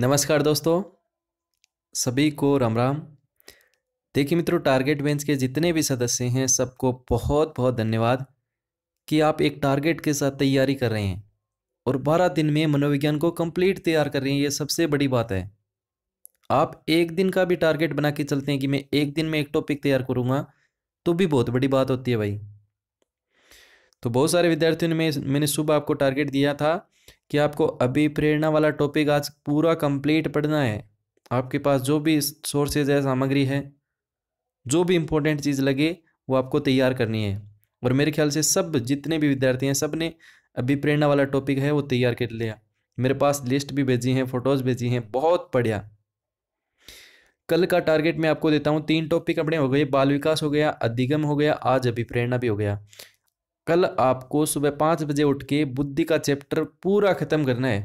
नमस्कार दोस्तों, सभी को राम राम देखिए मित्रों टारगेट बेंच के जितने भी सदस्य हैं, सबको बहुत बहुत धन्यवाद कि आप एक टारगेट के साथ तैयारी कर रहे हैं और 12 दिन में मनोविज्ञान को कंप्लीट तैयार कर रहे हैं, ये सबसे बड़ी बात है। आप एक दिन का भी टारगेट बना के चलते हैं कि मैं एक दिन में एक टॉपिक तैयार करूँगा तो भी बहुत बड़ी बात होती है भाई। तो बहुत सारे विद्यार्थियों ने मैंने सुबह आपको टारगेट दिया था कि आपको अभी प्रेरणा वाला टॉपिक आज पूरा कंप्लीट पढ़ना है। आपके पास जो भी सोर्सेज है, सामग्री है, जो भी इम्पोर्टेंट चीज़ लगे, वो आपको तैयार करनी है। और मेरे ख्याल से सब, जितने भी विद्यार्थी हैं, सबने अभी प्रेरणा वाला टॉपिक है, वो तैयार कर लिया। मेरे पास लिस्ट भी भेजी हैं फ़ोटोज़ भेजी हैं, बहुत बढ़िया। कल का टारगेट मैं आपको देता हूँ, तीन टॉपिक अपने हो गए, बाल विकास हो गया, अधिगम हो गया, आज अभी प्रेरणा भी हो गया। कल आपको सुबह पाँच बजे उठ के बुद्धि का चैप्टर पूरा खत्म करना है।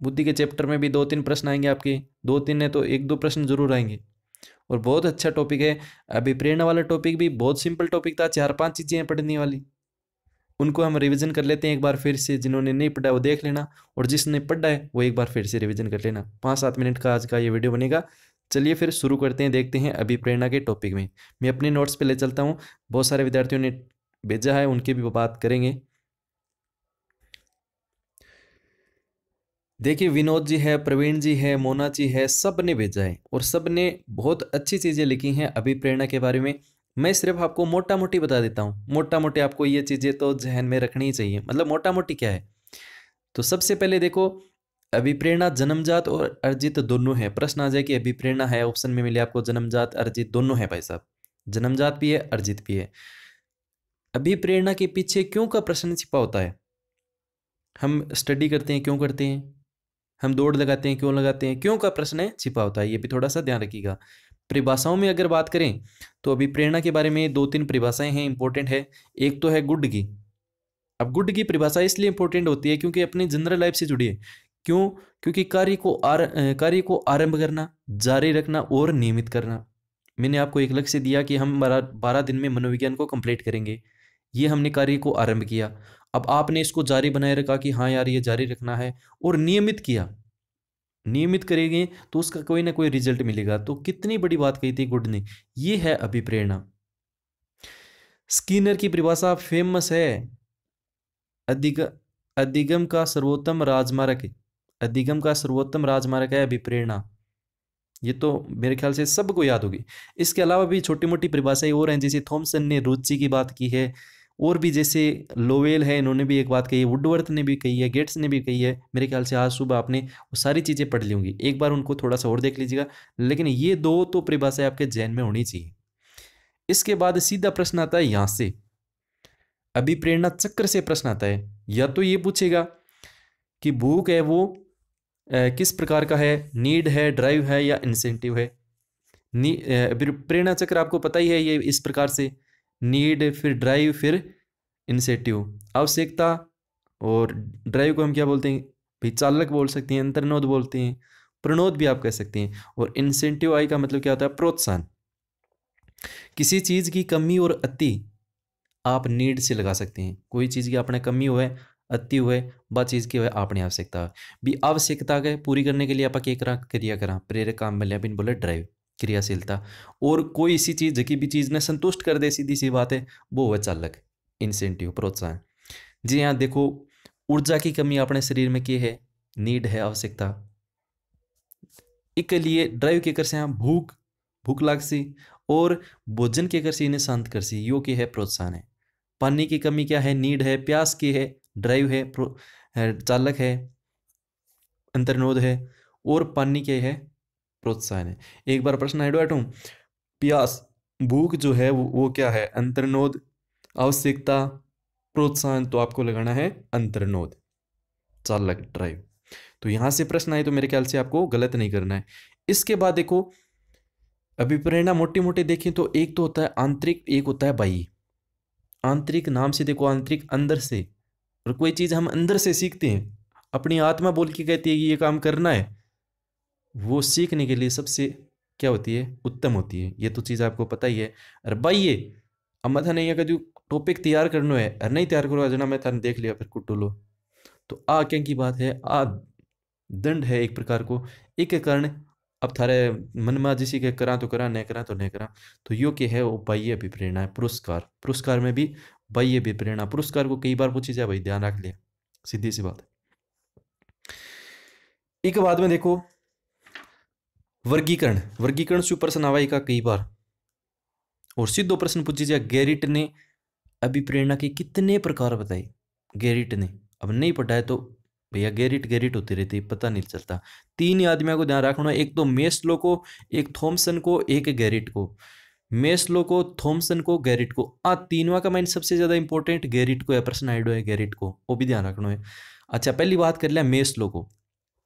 बुद्धि के चैप्टर में भी दो तीन प्रश्न आएँगे आपके। दो तीन है तो एक दो प्रश्न ज़रूर आएँगे। और बहुत अच्छा टॉपिक है। अभी प्रेरणा वाला टॉपिक भी बहुत सिंपल टॉपिक था। चार पाँच चीज़ें हैं पढ़ने वाली। उनको हम रिवीजन कर लेते हैं एक बार फिर से। जिन्होंने नहीं पढ़ा वो देख लेना। और जिसने पढ़ा है वो एक बार फिर से रिवीजन कर लेना। पाँच सात मिनट का आज का ये वीडियो बनेगा। चलिए फिर शुरू करते हैं, देखते हैं अभी प्रेरणा के टॉपिक में। मैं अपने नोट्स पे ले चलता हूँ। बहुत सारे विद्यार्थियों ने भेजा है, उनकी भी बात करेंगे। देखिए, विनोद जी है, प्रवीण जी है, मोना जी है, सबने भेजा है और सबने बहुत अच्छी चीज़ें लिखी हैं अभी प्रेरणा के बारे में। मैं सिर्फ़ आपको मोटा मोटी बता देता हूँ। मोटा मोटी आपको ये चीज़ें तो जहन में रखनी ही चाहिए। मतलब मोटा मोटी क्या है? तो सबसे पहले देखो, अभिप्रेरणा जन्मजात और अर्जित दोनों है। प्रश्न आ जाए कि अभिप्रेरणा है, ऑप्शन में मिले आपको जन्मजात, अर्जित दोनों है भाई साहब। जन्मजात भी है, अर्जित भी है। अभिप्रेरणा के पीछे क्यों का प्रश्न छिपा होता है? हम स्टडी करते हैं, क्यों करते हैं? हम दौड़ लगाते हैं, क्यों लगाते हैं? क्यों का प्रश्न छिपा होता है? ये भी थोड़ा सा ध्यान रखिएगा। परिभाषाओं में अगर बात करें तो अभी प्रेरणा के बारे में दो तीन परिभाषाएँ हैं इंपॉर्टेंट है। एक तो है गुड की। अब गुड की परिभाषा इसलिए इंपॉर्टेंट होती है क्योंकि अपनी जनरल लाइफ से जुड़ी है। क्यों? क्योंकि कार्य को आर कार्य को आरंभ करना, जारी रखना और नियमित करना। मैंने आपको एक लक्ष्य दिया कि हम बारह दिन में मनोविज्ञान को कंप्लीट करेंगे। ये हमने कार्य को आरंभ किया। अब आपने इसको जारी बनाए रखा कि हाँ यार, ये जारी रखना है और नियमित किया। नियमित करेंगे तो उसका कोई ना कोई रिज़ल्ट मिलेगा। तो कितनी बड़ी बात कही थी गुड ने, ये है अभिप्रेरणा। स्कीनर की परिभाषा फ़ेमस है। अधिग अधिगम का सर्वोत्तम राजमार्ग अधिगम का सर्वोत्तम राजमार्ग है अभिप्रेरणा। ये तो मेरे ख्याल से सबको याद होगी। इसके अलावा भी छोटी मोटी परिभाषाएँ और हैं, जैसे थॉमसन ने रुचि की बात की है। और भी जैसे लोवेल है, इन्होंने भी एक बात कही है वुडवर्थ ने भी कही है गेट्स ने भी कही है, मेरे ख्याल से आज सुबह आपने वो सारी चीज़ें पढ़ ली होंगी। एक बार उनको थोड़ा सा और देख लीजिएगा, लेकिन ये दो तो परिभाषाएँ आपके जैन में होनी चाहिए। इसके बाद सीधा प्रश्न आता है यहाँ से। अभी प्रेरणा चक्र से प्रश्न आता है। या तो ये पूछेगा कि भूख है वो किस प्रकार का है, नीड है, ड्राइव है या इंसेंटिव है? प्रेरणा चक्र आपको पता ही है ये इस प्रकार से। नीड, फिर ड्राइव, फिर इंसेटिव आवश्यकता और ड्राइव को हम क्या बोलते हैं? भाई चालक बोल सकते हैं अंतर्नोद बोलते हैं, प्रणोद भी आप कह सकते हैं। और इंसेंटिव आई का मतलब क्या होता है? प्रोत्साहन। किसी चीज़ की कमी और अति आप नीड से लगा सकते हैं। कोई चीज़ की आपने कमी हुआ है, अति हुए बा चीज़ की हुए आपने आवश्यकता। भी आवश्यकता के पूरी करने के लिए आप करा क्रिया करा, प्रेरक काम मिले बिन बोले ड्राइव। क्रियाशीलता। और कोई इसी चीज़ की भी चीज़ ने संतुष्ट कर दे सीधी सी बात है वो वह चालक। इंसेंटिव प्रोत्साहन। जी हाँ देखो ऊर्जा की कमी अपने शरीर में की है? नीड है आवश्यकता। इसके लिए ड्राइव के कर से यहाँ भूख भूख लाग सी और भोजन के कर से इन्हें शांत कर सी यो की है प्रोत्साहन है। पानी की कमी क्या है? नीड है। प्यास की है? ड्राइव है, है चालक है अंतर्नोद है और पानी के है प्रोत्साहन है। एक बार प्रश्न बैठू प्यास भूख जो है वो, वो क्या है? अंतर्नोद आवश्यकता प्रोत्साहन तो आपको लगाना है अंतर्नोद। चालक ड्राइव तो यहाँ से प्रश्न आए तो मेरे ख्याल से आपको गलत नहीं करना है। इसके बाद देखो अभिप्रेरणा मोटे मोटे देखें तो एक तो होता है आंतरिक एक होता है बाई आंतरिक नाम से देखो आंतरिक अंदर से। और कोई चीज़ हम अंदर से सीखते हैं। अपनी आत्मा बोल के कहती है कि ये काम करना है। वो सीखने के लिए सबसे क्या होती है? उत्तम होती है। ये तो चीज़ आपको पता ही है। अरे भाई ये, अब था नहीं अगर जो टॉपिक तैयार करना है, अरे नहीं तैयार करो जना मैं थाने देख लिया फिर कुटू लो। तो आ क्या की बात है? आ दंड है एक प्रकार को। एक कारण अब थारे मन में जिसी के करा तो करा नहीं करा तो नहीं करा। तो यो के है वो बाह्य अभिप्रेरणा है, पुरस्कार। पुरस्कार में भी बाह्य अभिप्रेरणा। पुरस्कार को कई बार पूछी जाए भाई, ध्यान रख लिया सीधी सी बात एक बाद में देखो वर्गीकरण। वर्गीकरण से प्रश्न आवाई का कई बार। और सीधो प्रश्न पूछी जाए, गैरिट ने अभिप्रेरणा के कितने प्रकार बताए? गैरिट ने। अब नहीं पढ़ा है तो भैया गैरिट गैरिट होती रहती पता नहीं चलता। तीन ही आदमियों को ध्यान रखना, एक तो मेस्लो को एक थॉमसन को, एक गैरिट को। मेस्लो को थॉमसन को, गैरिट को। आ तीनवा का माइंड सबसे ज़्यादा इंपॉर्टेंट गैरिट को है प्रश्न आइडो है, गैरिट को। वो भी ध्यान रखना है। अच्छा पहली बात कर लिया मेस्लो को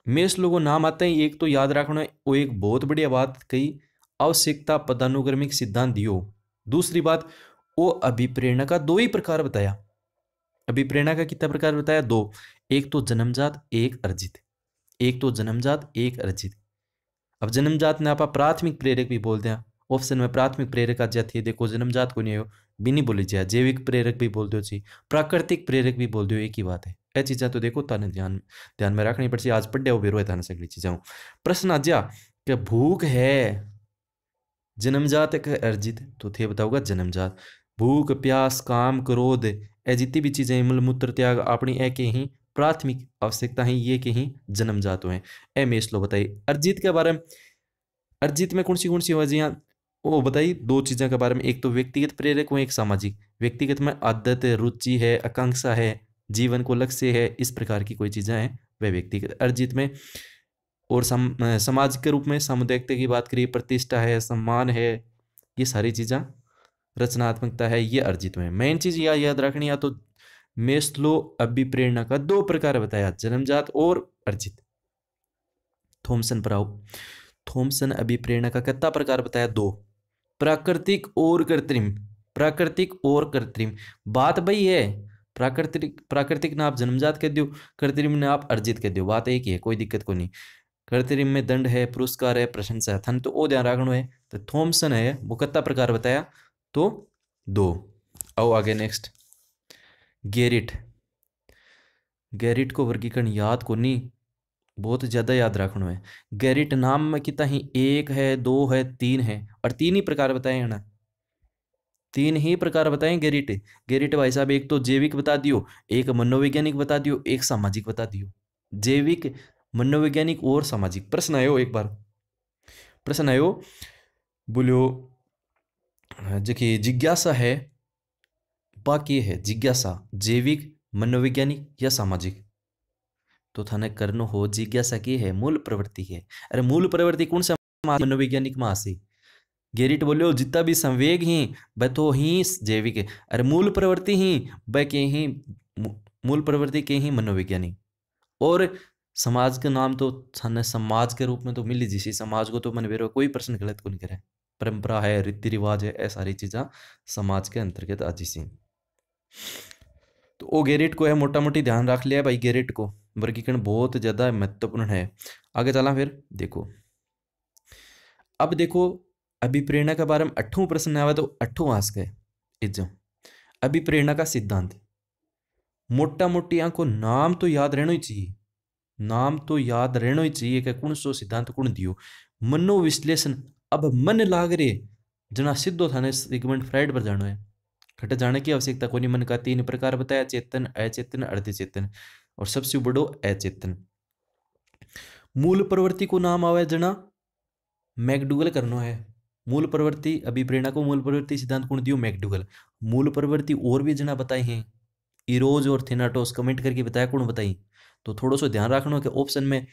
मेस्लो को नाम आते हैं एक तो याद रखना, वो एक बहुत बढ़िया बात कही, आवश्यकता पदानुक्रमिक सिद्धांत दियो। दूसरी बात, वो अभिप्रेरणा का दो ही प्रकार बताया। अभिप्रेरणा का कितना प्रकार बताया? दो। एक तो जन्मजात, एक अर्जित। एक तो जन्मजात, एक अर्जित। अब जन्मजात ने आप प्राथमिक प्रेरक भी बोलते हैं। ऑप्शन में प्राथमिक प्रेरक आ जाती है। देखो, जन्मजात को नहीं हो बिनी बोली जाए। जैविक प्रेरक भी बोल दो जी। प्राकृतिक प्रेरक भी बोल दो एक ही बात है। यह चीज़ें तो देखो, ताने ध्यान ध्यान में रखनी पड़ती आज पढ़े हो बेरो सगली चीज़ें प्रश्न आ कि भूख है, जन्मजात अर्जित तो थे बताऊगा जन्मजात। भूख, प्यास, काम, क्रोध ए जितनी भी चीज़ें मूत्र त्याग, अपनी ए के ही, प्राथमिक आवश्यकता है, ये के ही जन्मजात हुए ए में लो बताइए अर्जित के बारे में अर्जित में कौन सी कौन सी वजह वो बताइए, दो चीज़ों के बारे में, एक तो व्यक्तिगत प्रेरक हुए, एक सामाजिक। व्यक्तिगत में आदत, रुचि है, आकांक्षा है जीवन को लक्ष्य है इस प्रकार की कोई चीज़ें हैं वह व्यक्तिगत अर्जित में। और सम, समाज के रूप में सामुदायिकता की बात करिए प्रतिष्ठा है सम्मान है ये सारी चीज़ें रचनात्मकता है ये अर्जित में। मेन चीज़ यह याद रखनी या तो मेस्लो अभिप्रेरणा का दो प्रकार बताया जन्मजात और अर्जित। थॉमसन पर आओ। थॉमसन अभिप्रेरणा का कितना प्रकार बताया? दो। प्राकृतिक और कृत्रिम। प्राकृतिक और कृत्रिम। बात भाई है प्राकृतिक प्राकृतिक ने आप जन्मजात कह दो कृत्रिम ने आप अर्जित कह दो बात एक ही है, कोई दिक्कत को नहीं। कृत्रिम में दंड है, पुरस्कार है, प्रशंसा है थन तो ओ ध्यान रखना है। तो थॉमसन है, वो कितना प्रकार बताया? तो दो। आओ आगे नेक्स्ट गेरिट। गैरिट को वर्गीकरण याद को नहीं, बहुत ज़्यादा याद रखना है। गैरिट नाम में कितना ही, एक है, दो है, तीन है, और तीन ही प्रकार बताए हैं ना। तीन ही प्रकार बताए गेरिट गेरिट भाई साहब, एक तो जैविक बता दियो, एक मनोवैज्ञानिक बता दियो, एक सामाजिक बता दियो। जैविक, मनोवैज्ञानिक और सामाजिक। प्रश्न आयो एक बार। प्रश्न आयो बोलो जो कि जिज्ञासा है, बाकी है जिज्ञासा, जैविक, मनोवैज्ञानिक या सामाजिक? तो थाने करनो हो, जिज्ञासा की है, मूल प्रवृत्ति है। अरे मूल प्रवृत्ति कौन सा? मनोवैज्ञानिक में आसी। गेरिट बोलो जितना भी संवेग ही वह तो ही जैविक अरे मूल प्रवृत्ति ही वह के ही मूल प्रवृत्ति के ही मनोवैज्ञानिक और समाज का नाम तो समाज के रूप में तो मिली जिसी समाज को तो मन वेरो कोई प्रश्न गलत को नहीं करे। परंपरा है, रीति रिवाज है ये सारी चीज़ा समाज के अंतर्गत आज सी। तो वो गेरेट को है मोटा मोटी ध्यान रख लिया भाई, गेरिट को। वर्गीकरण बहुत ज़्यादा महत्वपूर्ण है। आगे चला फिर, देखो। अब देखो अभिप्रेरणा के बारे में अट्ठों प्रश्न आवा तो अट्ठों आस गए इज्जो अभिप्रेरणा का सिद्धांत। मोटा मोटी को नाम तो याद रहना ही चाहिए। नाम तो याद रहना ही चाहिए कि कौन सो सिद्धांत कौन दियो। मनोविश्लेषण अब मन लाग रे, जना सिद्धो थाने सिगमंड फ्राइड पर जानो है। घट जाने की आवश्यकता कोनी, मन का तीन प्रकार बताया, चेतन, अचेतन, अर्धचेतन, और सबसे बड़ो अचेतन। मूल प्रवृत्ति को नाम आवे जना मैकडुगल करनो है। मूल प्रवृत्ति अभिप्रेरणा को मूल प्रवृत्ति सिद्धांत कौन दियो? मैकडुगल। मूल प्रवृत्ति और भी जना बताई हैं। इरोज और थेनाटोस, कमेंट करके बताया कौन बताई? तो थोड़ा सा ध्यान रखना कि ऑप्शन में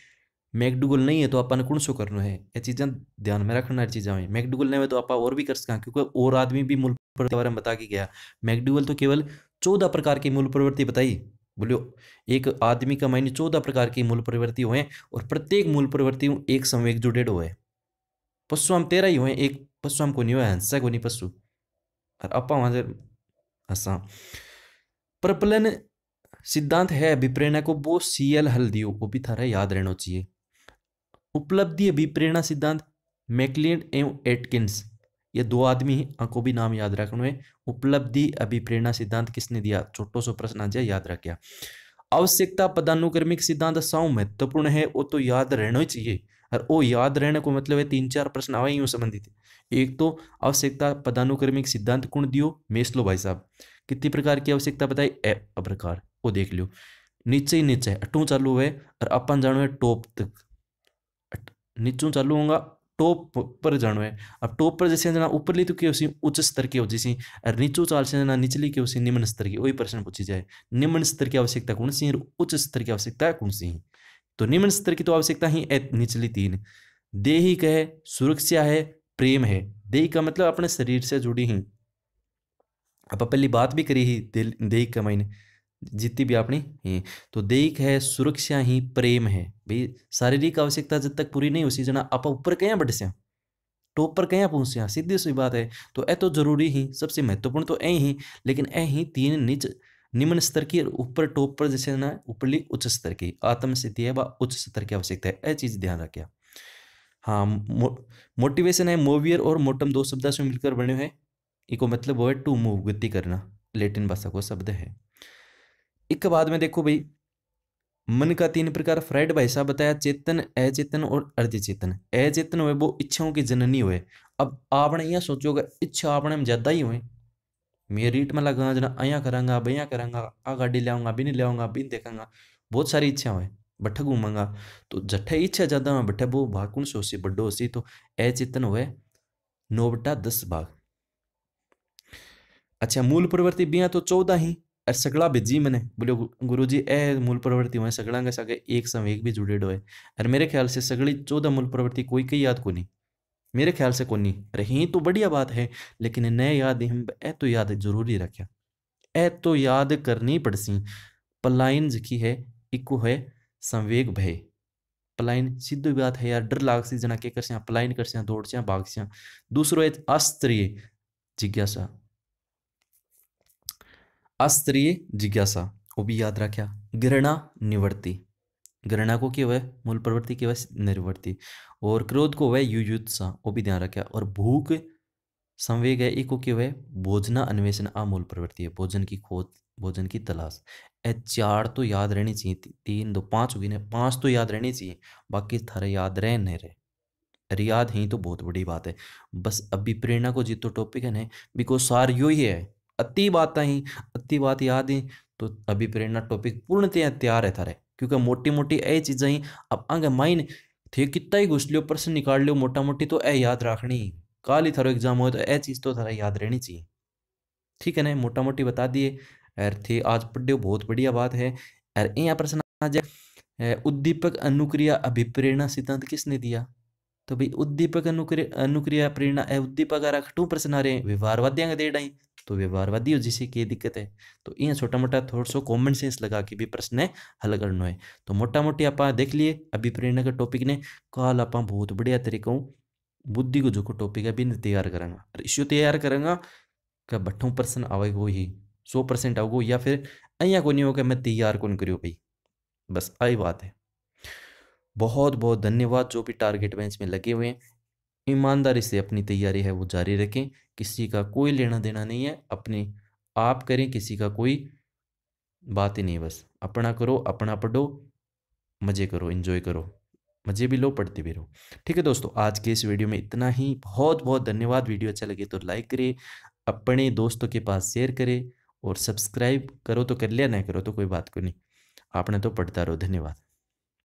मैकडुगल नहीं है तो अपन कौन सो करना है? ये चीज़ें ध्यान में रखना चीज़ें में। मैकडुगल नहीं है तो आप और भी कर सकते क्योंकि और आदमी भी मूल प्रवृत्ति के बारे में बता के गया। मैकडुगल तो केवल चौदह प्रकार की मूल प्रवृत्ति बताई। बोलियो, एक आदमी का मायने चौदह प्रकार की मूल प्रवृत्ति हुए और प्रत्येक मूल प्रवृत्ति एक संवेग जुड़े हुए पशु हम तेरह ही हुए, एक पशु हमको नहीं हुआ हंसा को नहीं पशु। और अपा वहाँ से हंसा प्रपलन सिद्धांत है विप्रेरणा को वो सीएल हल दियो, वो भी थारा याद रहना चाहिए। उपलब्धि अभिप्रेरणा सिद्धांत मैकलिन एवं एटकिंस ये दो आदमी को भी नाम याद रखना है उपलब्धि अभिप्रेरणा सिद्धांत किसने दिया? छोटो सो प्रश्न आ जाए याद रखिया आवश्यकता पदानुक्रमिक सिद्धांत सौ महत्वपूर्ण है, वो तो याद रहना ही चाहिए। और वो याद रहने को मतलब है तीन चार प्रश्न आवे यूँ संबंधित एक तो आवश्यकता पदानुक्रमिक सिद्धांत कौन दियो? मेस लो भाई साहब। कितनी प्रकार की आवश्यकता बताई? ए प्रकार वो देख लियो। नीचे ही नीचे अटू चालू है और अपन जानो है टॉप तक। नीचू चालू होगा, टॉप पर जानो है। अब टॉप पर जैसे जना, ऊपर ली तो क्या उसी उच्च स्तर की हो जैसी और नीचो चाल से जना, निचली की उसी निम्न स्तर की। वही प्रश्न पूछी जाए। निम्न स्तर की आवश्यकता कौन सी है? उच्च स्तर की आवश्यकता कौन सी तो निम्न स्तर की तो आवश्यकता ही निचली तीन। देही कहे, सुरक्षा है, प्रेम है। देही का मतलब अपने शरीर से जुड़ी ही अब पहली बात भी करी ही देही का मायने, जितनी भी अपनी ही। तो देख है सुरक्षा ही, प्रेम है। भाई, शारीरिक आवश्यकता जब तक पूरी नहीं उसी जना आप ऊपर कहीं बढ़ से टॉप पर कहीं पहुँच सीधी सी बात है। तो ए तो ज़रूरी ही, सबसे महत्वपूर्ण तो ए ही, लेकिन ए ही तीन निच निम्न स्तर की ऊपर टॉप पर जैसे ना ऊपरली उच्च स्तर की आत्म स्थिति है वह उच्च स्तर की आवश्यकता है। यह चीज़ ध्यान रखिए। हाँ मो, मोटिवेशन है मोवियर और मोटम दो शब्द से मिलकर बने हुए इको मतलब वो है टू मूव गति करना लेटिन भाषा को शब्द है। एक बाद में देखो भाई मन का तीन प्रकार फ्राइड भाई साहब बताया चेतन अचेतन और अर्धचेतन। अचेतन हुए वो इच्छाओं की जननी हुए। अब आपने यह सोचोगे इच्छा आपने में ज़्यादा ही हुए मैं रीट में लगा जना अया करांगा बया करांगा आ गाड़ी ले बिन ले आऊँगा बिन देखांगा, बहुत सारी इच्छा हुए बठ घूमांगा। तो जठे इच्छा ज़्यादा में बठे वो भाग कौन से होसी, बड्डो होसी तो अचेतन हुए, नौ बटा दस भाग अच्छा मूल प्रवृत्ति बिया तो चौदह ही और सगड़ा भेजी मैंने, बोले गुरु जी ए मूल प्रवृत्ति हुए सगड़ा के सागे एक संवेग भी जुड़े हुए। और मेरे ख्याल से सगड़ी चौदह मूल प्रवृत्ति कोई कई याद को नहीं मेरे ख्याल से को नहीं रही तो बढ़िया बात है, लेकिन नए याद हम ए तो याद ज़रूरी रखा। ए तो याद करनी पड़सी। पलायन जकी है, इको है, संवेग भय। पलायन सीधी बात है यार, डर लाग सी जना के कर पलायन कर दौड़ से भाग दूसरो है अस्त्रीय जिज्ञासा। अस्त्रीय जिज्ञासा, वो भी याद रखा घृणा निवृत्ति। घृणा को क्या हुआ मूल प्रवृत्ति की वह निर्वृत्ति। और क्रोध को वह युयुत्सा वो भी ध्यान रखा। और भूख संवेग है एक को क्या हुआ भोजना अन्वेषण अमूल प्रवृत्ति है। भोजन की खोज भोजन की तलाश। ए चार तो याद रहनी चाहिए ती, तीन दो पाँच होगी ना पाँच तो याद रहनी चाहिए। बाकी थारे याद रह नहीं रहे। अरे याद ही तो बहुत बड़ी बात है। बस अभी प्रेरणा को जीतो टॉपिक है ना बिकॉज़ सार यो ही है। अति बात ही अति बात याद ही। तो अभी प्रेरणा टॉपिक पूर्णतया तैयार है थारे। क्योंकि मोटी मोटी ए चीज़ें ही। अब आगे माइन, थे कितना ही घुस लियो प्रश्न निकाल लियो मोटा मोटी तो ए याद रखनी। काल ही थारो एग्ज़ाम हो तो ए चीज़ तो थारा याद रहनी चाहिए। ठीक है ना मोटा मोटी बता दिए। और थे, आज पढ़ो बहुत बढ़िया बात है। और यहाँ प्रश्न आ जाए उद्दीपक अनुक्रिया अभिप्रेरणा सिद्धांत किसने दिया? तो भाई, उद्दीपक अनुक्रिया अनुक्रिया प्रेरणा उद्दीपक खटू प्रश्न आ रहे व्यवहारवाद्या दे डाई। तो व्यवहारवादी हो जिसे की दिक्कत है। तो यहाँ छोटा मोटा थोड़ा सो कॉमन सेंस लगा के भी प्रश्न हल करना है। तो मोटा मोटी आप देख लिए, अभी प्रेरणा का टॉपिक ने, कल आप बहुत बढ़िया तरीकों बुद्धि को जो को टॉपिक है भी तैयार करेंगे। और इश्यू तैयार करेंगे, क्या बठों प्रश्न आवेगा वही सौ परसेंट आओगे या फिर अँ को नहीं होगा मैं तैयार कौन करियो भाई। बस, आई बात है। बहुत बहुत धन्यवाद, जो भी टारगेट बेंच में लगे हुए हैं। ईमानदारी से अपनी तैयारी है, वो जारी रखें। किसी का कोई लेना देना नहीं है, अपने आप करें, किसी का कोई बात ही नहीं, बस। अपना करो, अपना पढ़ो, मज़े करो इन्जॉय करो। मज़े भी लो, पढ़ते भी रहो। ठीक है दोस्तों, आज के इस वीडियो में इतना ही। बहुत बहुत धन्यवाद। वीडियो अच्छा लगे तो लाइक करें, अपने दोस्तों के पास शेयर करें और सब्सक्राइब करो तो कर लिया नहीं करो तो कोई बात को नहीं। आपने तो पढ़ता रहो। धन्यवाद।